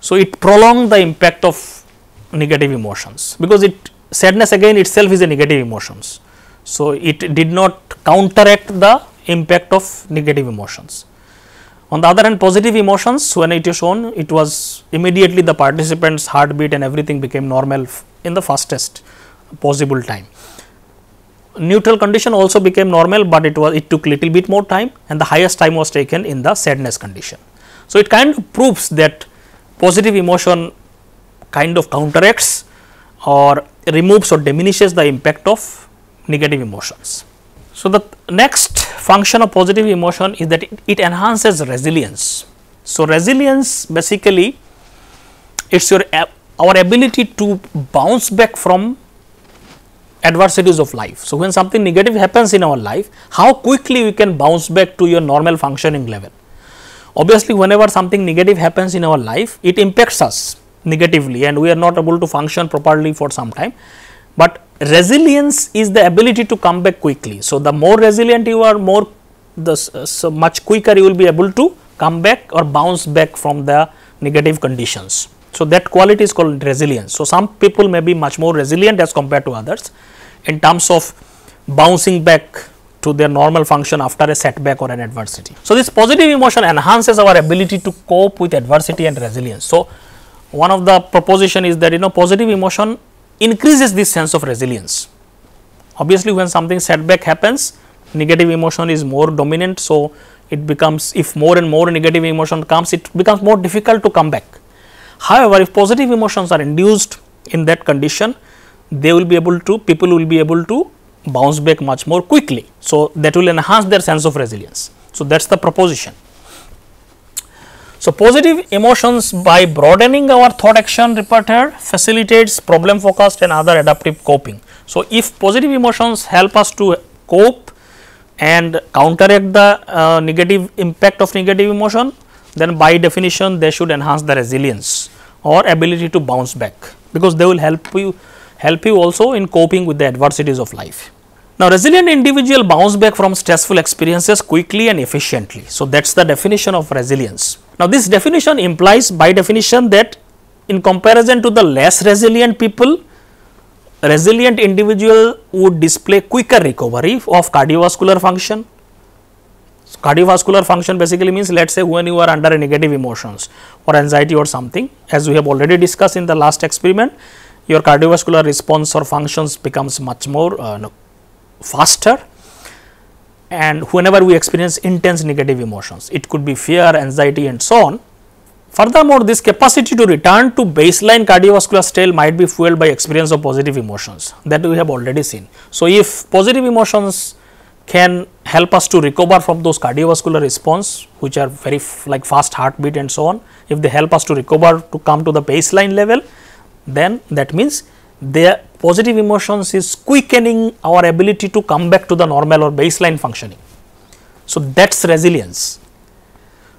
A: So, it prolonged the impact of negative emotions because it sadness again itself is a negative emotions. So, it did not counteract the impact of negative emotions. On the other hand positive emotions when it is shown it was immediately the participants heartbeat and everything became normal in the fastest possible time. Neutral condition also became normal, but it was it took little bit more time and the highest time was taken in the sadness condition. So, it kind of proves that positive emotion kind of counteracts or removes or diminishes the impact of negative emotions. So, the next function of positive emotion is that it, it enhances resilience. So, resilience basically it is your our ability to bounce back from adversities of life. So, when something negative happens in our life, how quickly we can bounce back to your normal functioning level. Obviously, whenever something negative happens in our life, it impacts us negatively and we are not able to function properly for some time. But resilience is the ability to come back quickly. So, the more resilient you are, more the uh, so much quicker you will be able to come back or bounce back from the negative conditions. So, that quality is called resilience. So, some people may be much more resilient as compared to others in terms of bouncing back to their normal function after a setback or an adversity. So, this positive emotion enhances our ability to cope with adversity and resilience. So, one of the proposition is that you know positive emotion increases this sense of resilience. Obviously, when something setback happens negative emotion is more dominant. So, it becomes if more and more negative emotion comes it becomes more difficult to come back. However, if positive emotions are induced in that condition they will be able to people will be able to bounce back much more quickly. So, that will enhance their sense of resilience. So, that is the proposition. So, positive emotions by broadening our thought action repertoire facilitates problem focused and other adaptive coping. So, if positive emotions help us to cope and counteract the uh, negative impact of negative emotion, then by definition they should enhance the resilience or ability to bounce back because they will help you help you also in coping with the adversities of life. Now, resilient individual bounce back from stressful experiences quickly and efficiently. So, that is the definition of resilience. Now, this definition implies by definition that in comparison to the less resilient people, resilient individual would display quicker recovery of cardiovascular function. So, cardiovascular function basically means let us say when you are under a negative emotions or anxiety or something as we have already discussed in the last experiment, your cardiovascular response or functions becomes much more uh, no, faster and whenever we experience intense negative emotions, it could be fear, anxiety and so on. Furthermore, this capacity to return to baseline cardiovascular state might be fueled by experience of positive emotions that we have already seen. So, if positive emotions can help us to recover from those cardiovascular response which are very like fast heartbeat and so on, if they help us to recover to come to the baseline level, then that means the positive emotions is quickening our ability to come back to the normal or baseline functioning. So, that is resilience.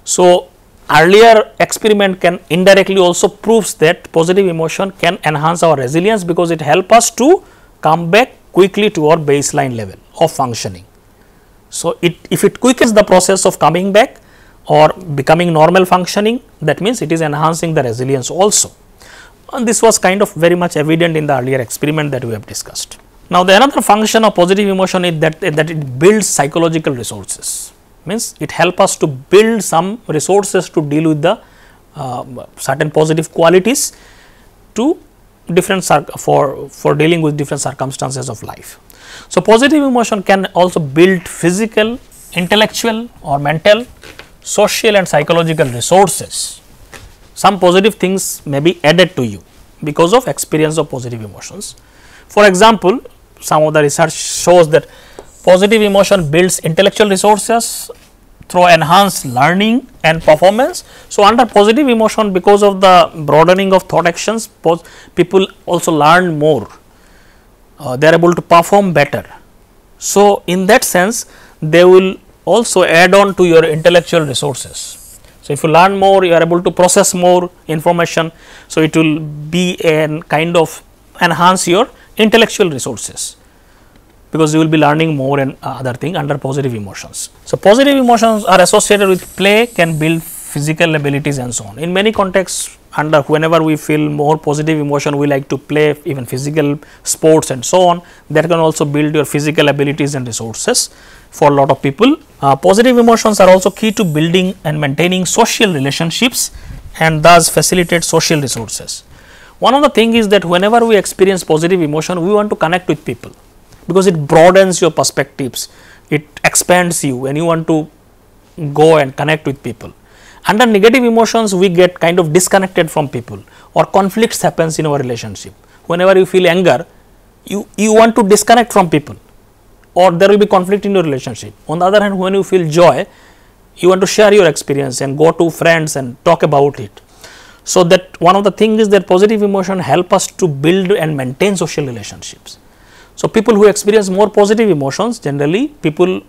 A: So, earlier experiment can indirectly also proves that positive emotion can enhance our resilience because it help us to come back quickly to our baseline level of functioning. So, it if it quickens the process of coming back or becoming normal functioning that means it is enhancing the resilience also and this was kind of very much evident in the earlier experiment that we have discussed. Now, the another function of positive emotion is that, that it builds psychological resources means it help us to build some resources to deal with the uh, certain positive qualities to different for for dealing with different circumstances of life. So, positive emotion can also build physical, intellectual or mental, social and psychological resources some positive things may be added to you because of experience of positive emotions. For example, some of the research shows that positive emotion builds intellectual resources through enhanced learning and performance. So, under positive emotion because of the broadening of thought actions people also learn more, uh, they are able to perform better. So, in that sense they will also add on to your intellectual resources. So, if you learn more you are able to process more information. So, it will be an kind of enhance your intellectual resources. because you will be learning more and uh, other thing under positive emotions. So, positive emotions are associated with play can build physical abilities and so on. In many contexts under whenever we feel more positive emotion we like to play even physical sports and so on that can also build your physical abilities and resources for a lot of people. Uh, positive emotions are also key to building and maintaining social relationships and thus facilitate social resources. One of the thing is that whenever we experience positive emotion we want to connect with people because it broadens your perspectives, it expands you and you want to go and connect with people. Under negative emotions we get kind of disconnected from people or conflicts happens in our relationship. Whenever you feel anger you, you want to disconnect from people or there will be conflict in your relationship. On the other hand when you feel joy you want to share your experience and go to friends and talk about it. So, that one of the things is that positive emotion help us to build and maintain social relationships. So, people who experience more positive emotions generally people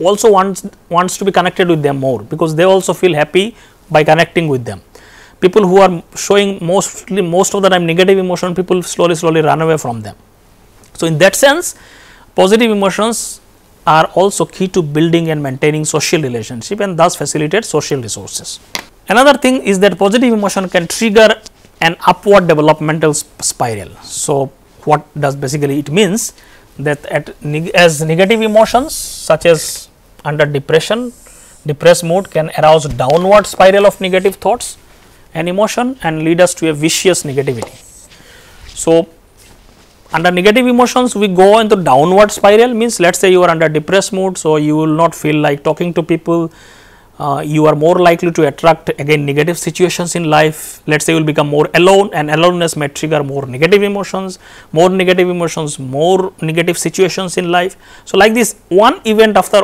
A: also wants wants to be connected with them more because they also feel happy by connecting with them. People who are showing mostly most of the time negative emotion people slowly slowly run away from them. So, in that sense positive emotions are also key to building and maintaining social relationship and thus facilitate social resources. Another thing is that positive emotion can trigger an upward developmental spiral. So, what does basically it means that at neg as negative emotions such as under depression, depressed mood can arouse downward spiral of negative thoughts and emotion and lead us to a vicious negativity. So, under negative emotions we go into downward spiral means let us say you are under depressed mood. So, you will not feel like talking to people, uh, you are more likely to attract again negative situations in life. Let us say you will become more alone and aloneness may trigger more negative emotions, more negative emotions, more negative situations in life. So, like this one event after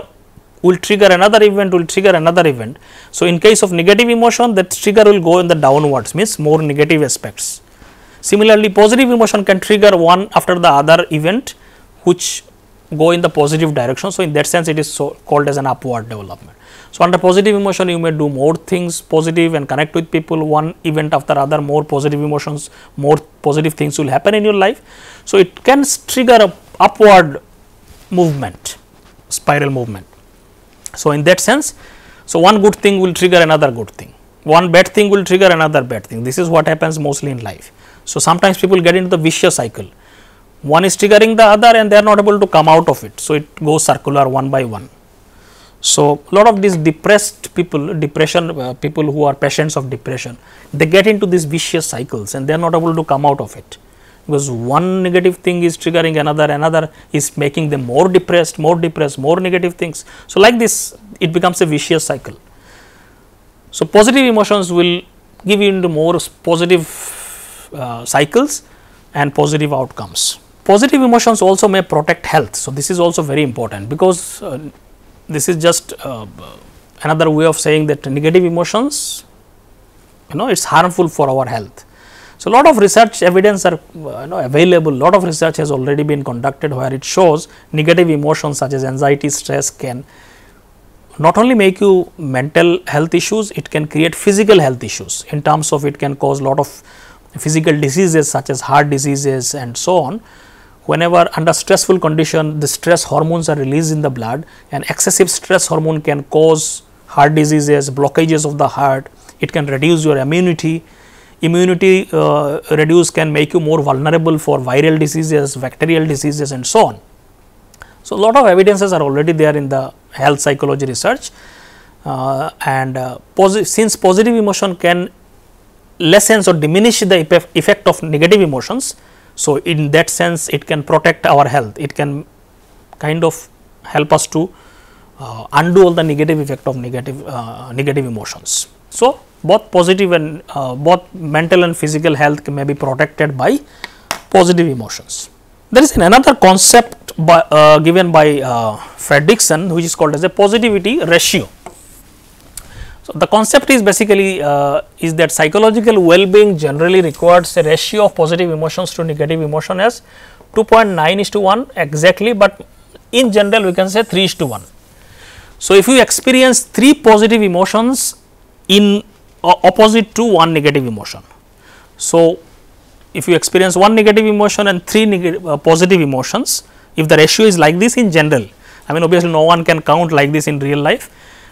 A: will trigger another event will trigger another event. So, in case of negative emotion that trigger will go in the downwards means more negative aspects. Similarly, positive emotion can trigger one after the other event which go in the positive direction. So, in that sense it is so called as an upward development. So, under positive emotion you may do more things positive and connect with people one event after other more positive emotions more positive things will happen in your life. So, it can trigger a upward movement spiral movement. So, in that sense so one good thing will trigger another good thing one bad thing will trigger another bad thing this is what happens mostly in life. So, sometimes people get into the vicious cycle one is triggering the other and they are not able to come out of it. So, it goes circular one by one. So, a lot of these depressed people, depression uh, people who are patients of depression, they get into these vicious cycles and they are not able to come out of it because one negative thing is triggering another, another is making them more depressed, more depressed, more negative things. So, like this it becomes a vicious cycle. So, positive emotions will give you into more positive uh, cycles and positive outcomes. Positive emotions also may protect health. So, this is also very important because uh, this is just uh, another way of saying that negative emotions you know it is harmful for our health. So, a lot of research evidence are uh, you know, available, lot of research has already been conducted where it shows negative emotions such as anxiety, stress can not only make you mental health issues, it can create physical health issues. In terms of it can cause lot of physical diseases such as heart diseases and so on whenever under stressful condition the stress hormones are released in the blood and excessive stress hormone can cause heart diseases, blockages of the heart, it can reduce your immunity. Immunity uh, reduce can make you more vulnerable for viral diseases, bacterial diseases and so on. So, lot of evidences are already there in the health psychology research uh, and uh, posi since positive emotion can lessen or diminish the effect of negative emotions, so, in that sense it can protect our health, it can kind of help us to uh, undo all the negative effect of negative uh, negative emotions. So, both positive and uh, both mental and physical health may be protected by positive emotions. There is another concept by, uh, given by uh, Fredrickson which is called as a positivity ratio. So, the concept is basically uh, is that psychological well-being generally requires a ratio of positive emotions to negative emotion as 2.9 is to 1 exactly, but in general we can say 3 is to 1. So, if you experience 3 positive emotions in uh, opposite to 1 negative emotion. So, if you experience 1 negative emotion and 3 negative, uh, positive emotions if the ratio is like this in general, I mean obviously no one can count like this in real life,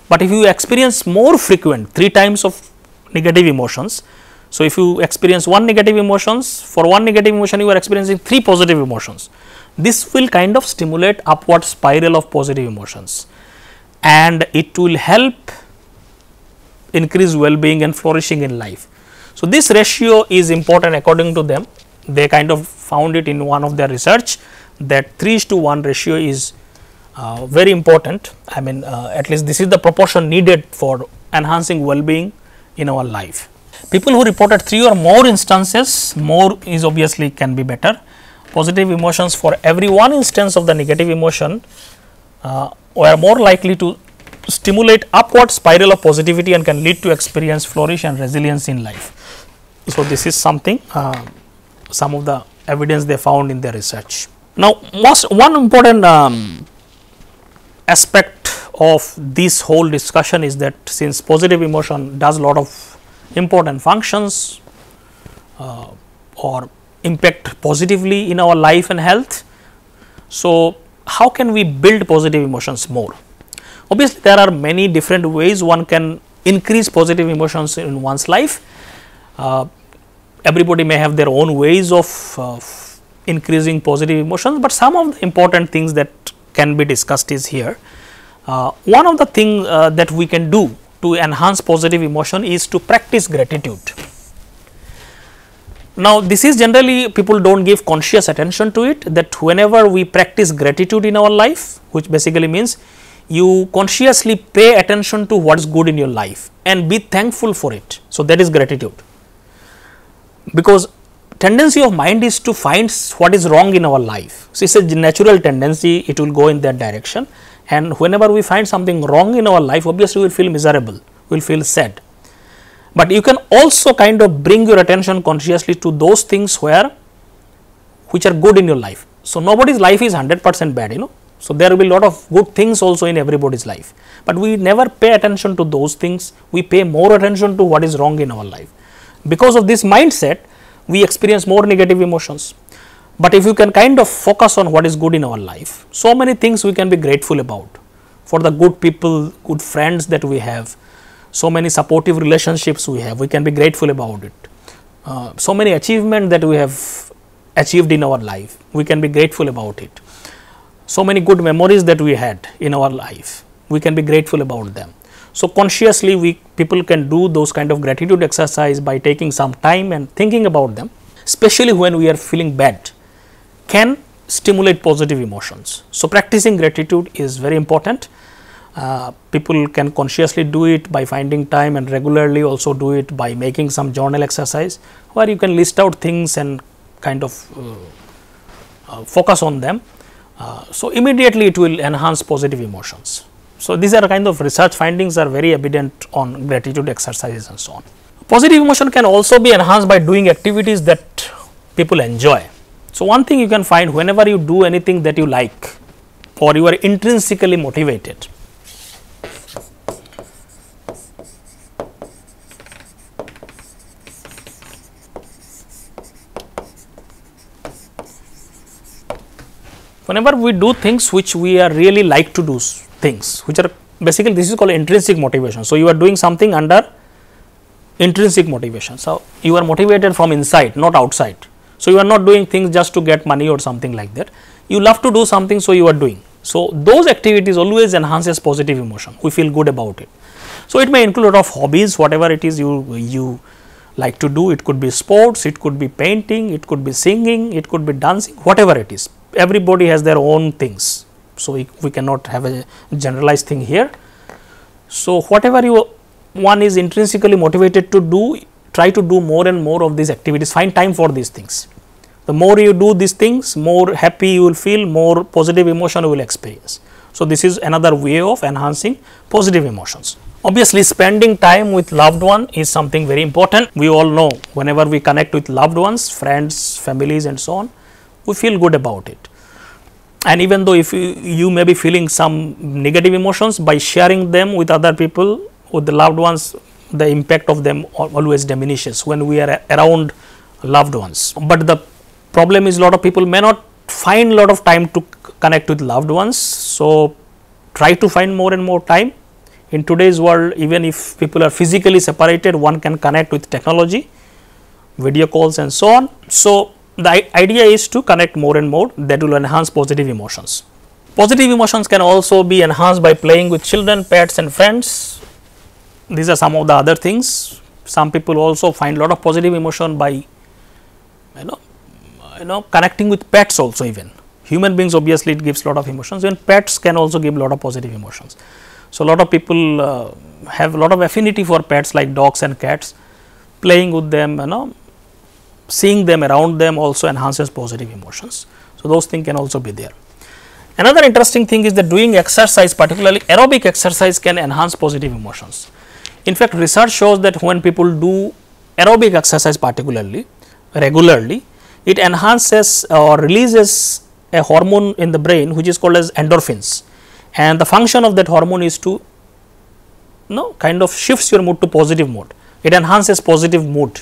A: but if you experience more frequent 3 times of negative emotions. So, if you experience one negative emotions for one negative emotion you are experiencing 3 positive emotions. This will kind of stimulate upward spiral of positive emotions and it will help increase well-being and flourishing in life. So, this ratio is important according to them they kind of found it in one of their research that 3 is to 1 ratio is uh, very important I mean uh, at least this is the proportion needed for enhancing well-being in our life. People who reported 3 or more instances more is obviously can be better positive emotions for every one instance of the negative emotion uh, were more likely to stimulate upward spiral of positivity and can lead to experience flourish and resilience in life. So, this is something uh, some of the evidence they found in their research. Now, most one important um, aspect of this whole discussion is that since positive emotion does a lot of important functions uh, or impact positively in our life and health. So, how can we build positive emotions more? Obviously, there are many different ways one can increase positive emotions in one's life. Uh, everybody may have their own ways of uh, increasing positive emotions, but some of the important things that can be discussed is here. Uh, one of the things uh, that we can do to enhance positive emotion is to practice gratitude. Now, this is generally people do not give conscious attention to it that whenever we practice gratitude in our life, which basically means you consciously pay attention to what is good in your life and be thankful for it. So, that is gratitude because tendency of mind is to find what is wrong in our life. So, it is a natural tendency it will go in that direction and whenever we find something wrong in our life obviously we will feel miserable, we will feel sad. But you can also kind of bring your attention consciously to those things where which are good in your life. So, nobody's life is 100 percent bad you know. So, there will be lot of good things also in everybody's life, but we never pay attention to those things, we pay more attention to what is wrong in our life. Because of this mindset, we experience more negative emotions. But if you can kind of focus on what is good in our life, so many things we can be grateful about for the good people, good friends that we have, so many supportive relationships we have, we can be grateful about it. Uh, so many achievements that we have achieved in our life, we can be grateful about it. So many good memories that we had in our life, we can be grateful about them. So, consciously we people can do those kind of gratitude exercise by taking some time and thinking about them especially when we are feeling bad can stimulate positive emotions. So, practicing gratitude is very important. Uh, people can consciously do it by finding time and regularly also do it by making some journal exercise where you can list out things and kind of uh, uh, focus on them. Uh, so, immediately it will enhance positive emotions. So, these are kind of research findings are very evident on gratitude exercises and so on. Positive emotion can also be enhanced by doing activities that people enjoy. So, one thing you can find whenever you do anything that you like or you are intrinsically motivated. Whenever we do things which we are really like to do things which are basically this is called intrinsic motivation. So, you are doing something under intrinsic motivation. So, you are motivated from inside not outside. So, you are not doing things just to get money or something like that. You love to do something, so you are doing. So, those activities always enhances positive emotion. We feel good about it. So, it may include a lot of hobbies, whatever it is you you like to do. It could be sports, it could be painting, it could be singing, it could be dancing, whatever it is. Everybody has their own things. So, we, we cannot have a generalized thing here. So, whatever you one is intrinsically motivated to do, try to do more and more of these activities, find time for these things. The more you do these things, more happy you will feel, more positive emotion you will experience. So, this is another way of enhancing positive emotions. Obviously, spending time with loved one is something very important. We all know whenever we connect with loved ones, friends, families and so on, we feel good about it and even though if you, you may be feeling some negative emotions by sharing them with other people with the loved ones the impact of them always diminishes when we are around loved ones but the problem is a lot of people may not find a lot of time to connect with loved ones. So, try to find more and more time. In today's world, even if people are physically separated, one can connect with technology, video calls and so on. So, the idea is to connect more and more that will enhance positive emotions. Positive emotions can also be enhanced by playing with children, pets and friends. These are some of the other things. Some people also find a lot of positive emotion by you know you know connecting with pets also even. Human beings obviously it gives lot of emotions and pets can also give a lot of positive emotions. So, a lot of people uh, have a lot of affinity for pets like dogs and cats playing with them you know seeing them around them also enhances positive emotions. So, those things can also be there. Another interesting thing is that doing exercise particularly aerobic exercise can enhance positive emotions. In fact, research shows that when people do aerobic exercise particularly regularly, it enhances or releases a hormone in the brain which is called as endorphins and the function of that hormone is to you know kind of shifts your mood to positive mode. It enhances positive mood.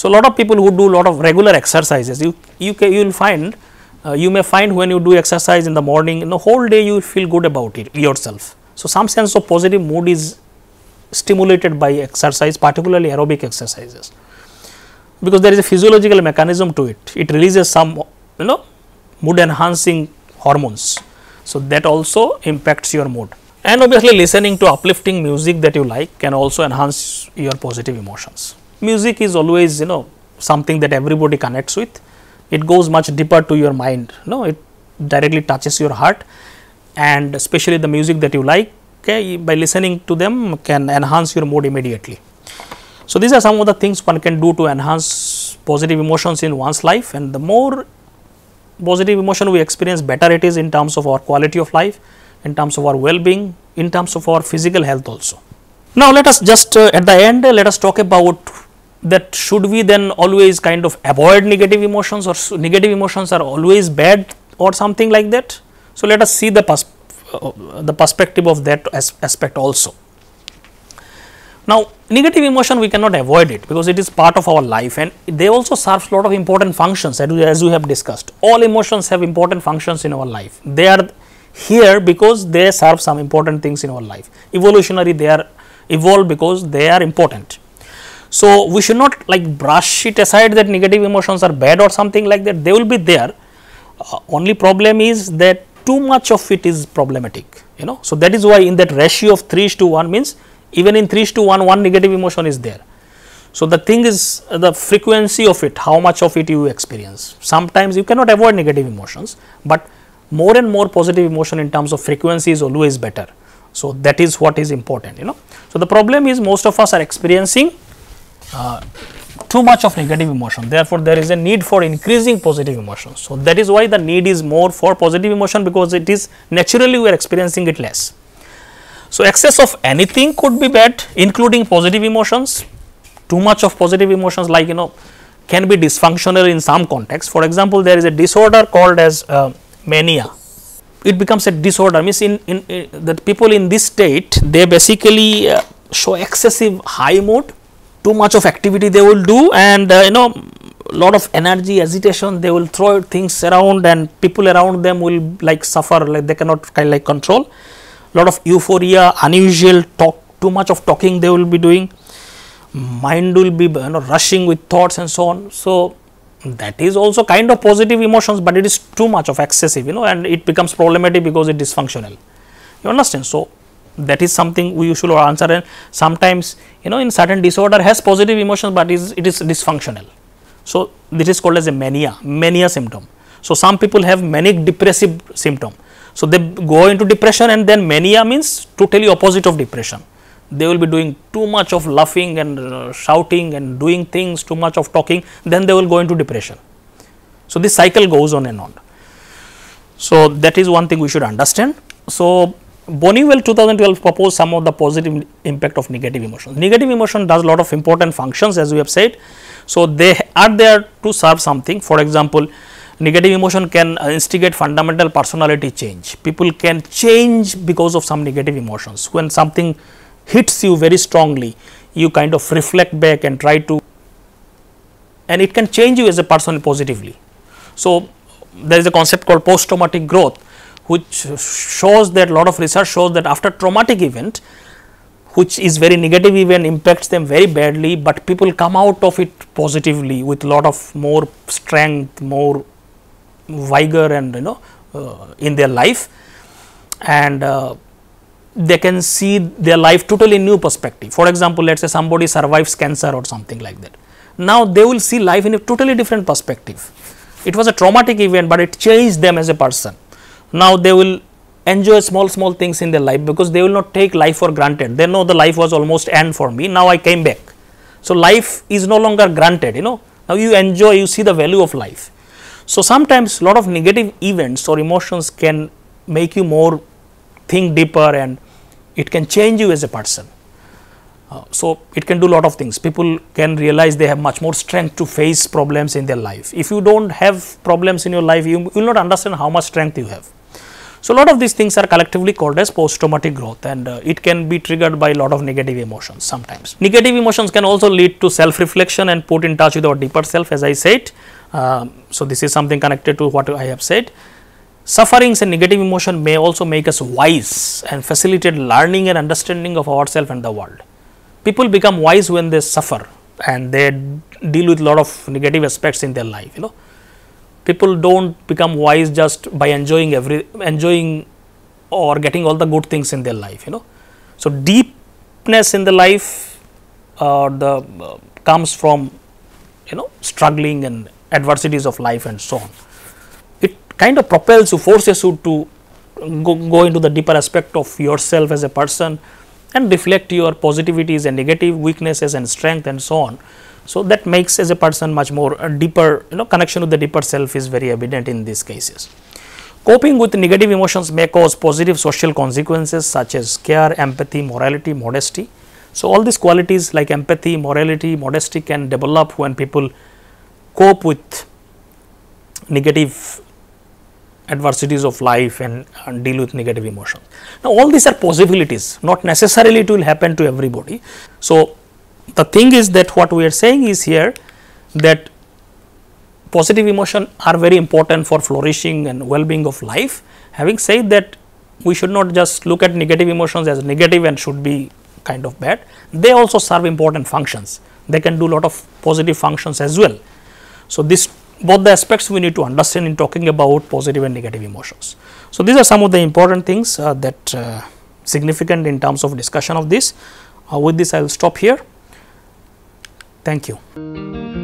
A: So, a lot of people who do lot of regular exercises you you can, you will find uh, you may find when you do exercise in the morning in the whole day you feel good about it yourself. So, some sense of positive mood is stimulated by exercise particularly aerobic exercises because there is a physiological mechanism to it it releases some you know mood enhancing hormones. So, that also impacts your mood and obviously listening to uplifting music that you like can also enhance your positive emotions. Music is always you know something that everybody connects with it goes much deeper to your mind no it directly touches your heart and especially the music that you like okay, by listening to them can enhance your mood immediately. So, these are some of the things one can do to enhance positive emotions in one's life and the more positive emotion we experience better it is in terms of our quality of life, in terms of our well-being, in terms of our physical health also. Now, let us just uh, at the end uh, let us talk about that should we then always kind of avoid negative emotions or negative emotions are always bad or something like that. So, let us see the, pers uh, the perspective of that as aspect also. Now, negative emotion we cannot avoid it because it is part of our life and they also serve a lot of important functions as we have discussed. All emotions have important functions in our life. They are here because they serve some important things in our life. Evolutionary they are evolved because they are important. So, we should not like brush it aside that negative emotions are bad or something like that they will be there. Uh, only problem is that too much of it is problematic you know. So, that is why in that ratio of 3 to 1 means even in 3 to 1 one negative emotion is there. So, the thing is uh, the frequency of it how much of it you experience sometimes you cannot avoid negative emotions, but more and more positive emotion in terms of frequency is always better. So, that is what is important you know. So, the problem is most of us are experiencing too much of negative emotion therefore, there is a need for increasing positive emotions. So, that is why the need is more for positive emotion because it is naturally we are experiencing it less. So, excess of anything could be bad including positive emotions, too much of positive emotions like you know can be dysfunctional in some context. For example, there is a disorder called as uh, mania. It becomes a disorder means in, in, in that people in this state they basically uh, show excessive high mood, too much of activity they will do and uh, you know lot of energy agitation they will throw things around and people around them will like suffer like they cannot kind of like control lot of euphoria, unusual talk, too much of talking they will be doing, mind will be you know rushing with thoughts and so on. So, that is also kind of positive emotions, but it is too much of excessive you know and it becomes problematic because it is dysfunctional. You understand? So, that is something we should answer and sometimes you know in certain disorder has positive emotions, but is it is dysfunctional. So, this is called as a mania, mania symptom. So, some people have manic depressive symptom so, they go into depression and then mania means totally opposite of depression. They will be doing too much of laughing and uh, shouting and doing things, too much of talking, then they will go into depression. So, this cycle goes on and on. So, that is one thing we should understand. So, Boniwell 2012 proposed some of the positive impact of negative emotions. Negative emotion does a lot of important functions as we have said. So, they are there to serve something for example, negative emotion can uh, instigate fundamental personality change. People can change because of some negative emotions. When something hits you very strongly, you kind of reflect back and try to and it can change you as a person positively. So, there is a concept called post traumatic growth which shows that lot of research shows that after traumatic event which is very negative event impacts them very badly, but people come out of it positively with lot of more strength, more vigor and you know uh, in their life and uh, they can see their life totally new perspective. For example, let us say somebody survives cancer or something like that. Now, they will see life in a totally different perspective. It was a traumatic event, but it changed them as a person. Now, they will enjoy small small things in their life because they will not take life for granted. They know the life was almost end for me. Now, I came back. So, life is no longer granted, you know. Now, you enjoy, you see the value of life. So, sometimes lot of negative events or emotions can make you more think deeper and it can change you as a person. Uh, so, it can do lot of things. People can realize they have much more strength to face problems in their life. If you do not have problems in your life, you will not understand how much strength you have. So, a lot of these things are collectively called as post traumatic growth and uh, it can be triggered by a lot of negative emotions sometimes. Negative emotions can also lead to self reflection and put in touch with our deeper self as I said. Uh, so, this is something connected to what I have said. Sufferings and negative emotion may also make us wise and facilitate learning and understanding of ourselves and the world. People become wise when they suffer and they deal with lot of negative aspects in their life, you know. People do not become wise just by enjoying every, enjoying or getting all the good things in their life, you know. So, deepness in the life uh, the uh, comes from you know struggling and adversities of life and so on It kind of propels you, forces you to go, go into the deeper aspect of yourself as a person and reflect your positivities and negative weaknesses and strength and so on. So, that makes as a person much more uh, deeper you know connection with the deeper self is very evident in these cases. Coping with negative emotions may cause positive social consequences such as care, empathy, morality, modesty. So, all these qualities like empathy, morality, modesty can develop when people cope with negative adversities of life and, and, deal with negative emotions. Now, all these are possibilities not necessarily it will happen to everybody. So, the thing is that what we are saying is here that positive emotion are very important for flourishing and well-being of life. Having said that we should not just look at negative emotions as negative and should be kind of bad. They also serve important functions. They can do lot of positive functions as well. So, this both the aspects we need to understand in talking about positive and negative emotions. So, these are some of the important things uh, that uh, significant in terms of discussion of this. Uh, with this I will stop here. Thank you.